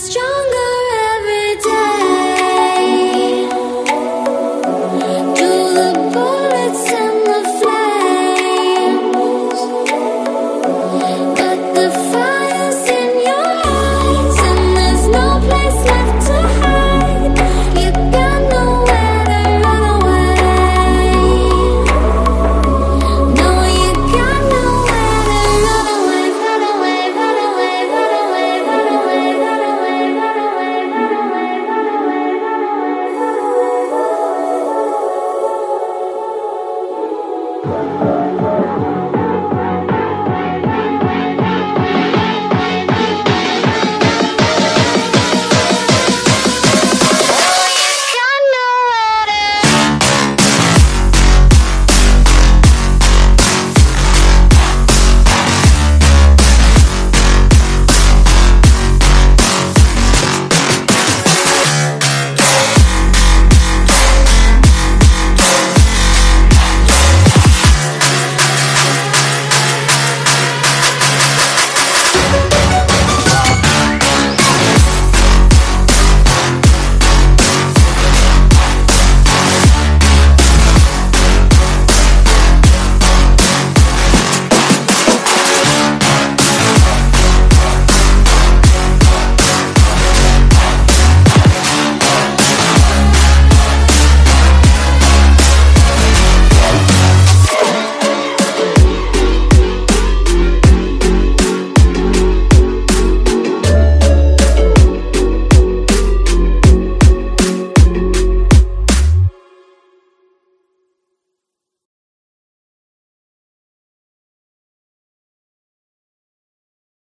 stronger.